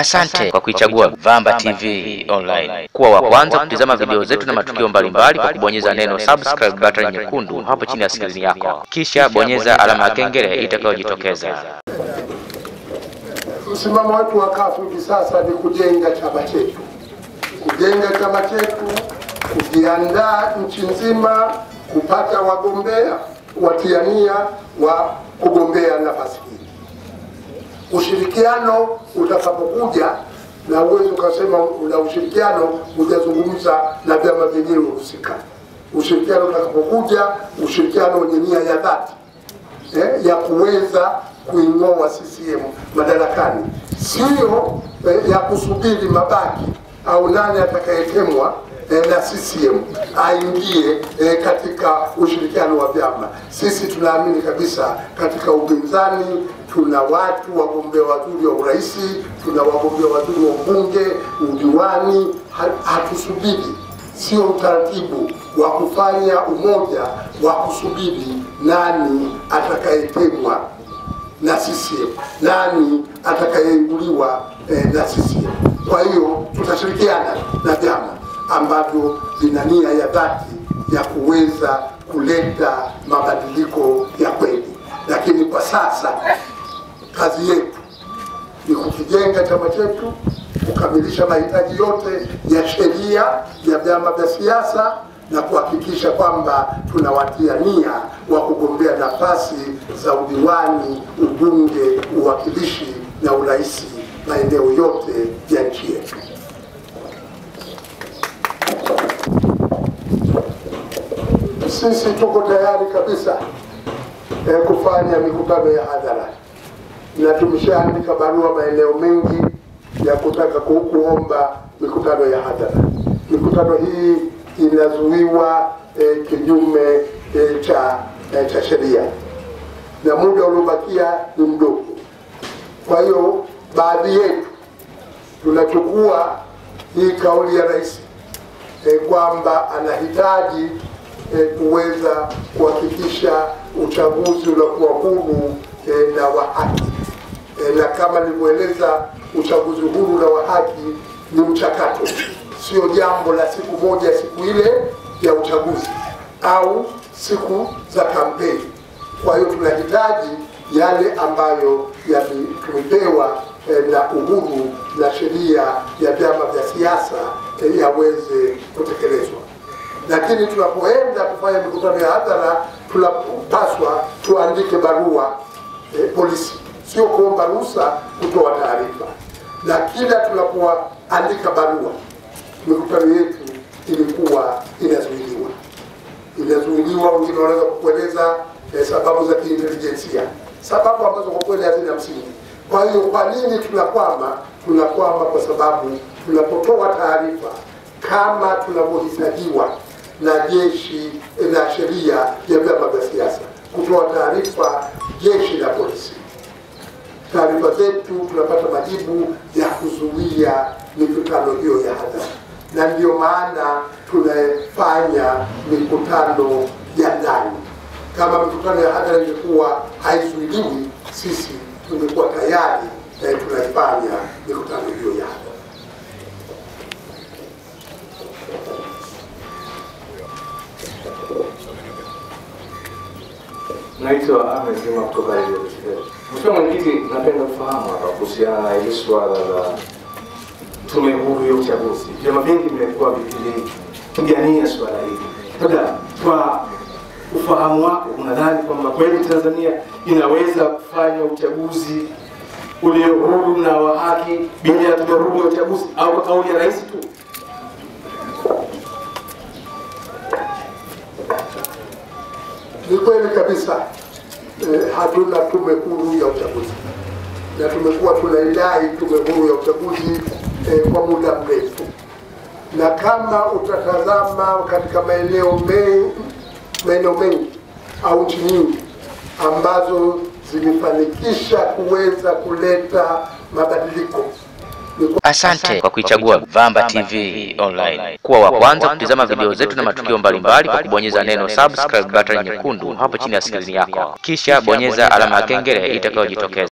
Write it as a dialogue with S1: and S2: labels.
S1: Asante kwa kuichagua Vamba TV Online. Kuwa wa kwanza kutizama video zetu na matukio mbalimbali kwa kubonyeza neno subscribe button nyekundu hapo chini ya skrini yako, kisha bonyeza alama ya kengele itakayojitokeza.
S2: Msimamo wetu wa kafu hivi sasa ni kujenga chama chetu, kujenga chama chetu, kujiandaa nchi nzima kupata wagombea watiania wa kugombea nafasi. Ushirikiano utakapokuja, na uwezi ukasema una ushirikiano hujazungumza na vyama vyenyewe husika. Ushirikiano utakapokuja, ushirikiano wenye nia ya dhati eh, ya kuweza kuing'oa CCM madarakani, sio eh, ya kusubiri mabaki au nani atakayetemwa eh, na CCM aingie eh, katika ushirikiano wa vyama. Sisi tunaamini kabisa katika upinzani, tuna watu wagombea wazuri wa urais, tuna wagombea wazuri wa ubunge, udiwani. Hatusubiri, sio utaratibu wa kufanya umoja wa kusubiri nani atakayetemwa na CCM, nani atakayeinguliwa eh, na CCM. Kwa hiyo tutashirikiana na vyama ambavyo vina nia ya dhati ya kuweza kuleta mabadiliko ya kweli, lakini kwa sasa kazi yetu ni kukijenga chama chetu, kukamilisha mahitaji yote ya sheria ya vyama vya siasa na kuhakikisha kwamba tunawatia nia wa kugombea nafasi za udiwani, ubunge, uwakilishi na urais maeneo yote ya nchi yetu. Sisi tuko tayari kabisa eh, kufanya mikutano ya hadhara na tumeshaandika barua maeneo mengi ya kutaka ku, kuomba mikutano ya hadhara. Mikutano hii inazuiwa eh, kinyume eh, cha, eh, cha sheria na muda uliobakia ni mdogo. Kwa hiyo baadhi yetu tunachukua hii kauli ya rais eh, kwamba anahitaji eh, kuweza kuhakikisha uchaguzi unakuwa huru eh, na wa haki eh, na kama nilivyoeleza, uchaguzi huru na wa haki ni mchakato, sio jambo la siku moja, siku ile ya uchaguzi au siku za kampeni. Kwa hiyo tunahitaji yale ambayo yame- tumepewa eh, na uhuru na sheria ya vyama vya siasa e, yaweze kutekelezwa. Lakini tunapoenda kufanya mikutano ya hadhara tunapaswa tuandike barua eh, polisi, sio kuomba ruhusa kutoa taarifa. Na kila tunapoandika barua, mikutano yetu ilikuwa inazuiliwa, inazuiliwa. Wengine wanaweza kukueleza eh, sababu za kiintelijensia, sababu ambazo kwa kweli hazina msingi. Kwa hiyo kwa nini tunakwama? Tunakwama kwa sababu tunapotoa taarifa kama tunavyohitajiwa na jeshi na sheria ya vyama vya siasa kutoa taarifa jeshi la polisi. Taarifa zetu tunapata majibu ya kuzuia mikutano hiyo ya hadhara, na ndiyo maana tunafanya mikutano ya ndani. Kama mikutano ya hadhara ingekuwa haizuiliwi, sisi tungekuwa tayari eh, tunaifanya mikutano hiyo ya hadhara.
S3: Naitwa Ahmed Juma kutoka Radio. Mheshimiwa Mwenyekiti, napenda kufahamu hapa kuhusiana na hili swala la tume huru ya uchaguzi. Vyama vingi vimekuwa vikipigania swala hili. Labda kwa ufahamu wako, unadhani kwamba kweli Tanzania inaweza kufanya uchaguzi ulio huru na wa haki bila ya tume huru ya uchaguzi au kauli ya rais tu?
S2: Ni kweli kabisa eh, hatuna tume huru ya uchaguzi. Na tumekuwa tunaidai tume huru ya uchaguzi eh, kwa muda mrefu, na kama utatazama katika maeneo mengi, maeneo mengi au nchi nyingi ambazo zimefanikisha kuweza kuleta mabadiliko
S1: Asante kwa kuichagua Vamba TV Online. Kuwa wa kwanza kutizama video zetu na matukio mbalimbali kwa kubonyeza neno subscribe button nyekundu hapo chini ya skrini yako, kisha bonyeza alama ya kengele itakayojitokeza.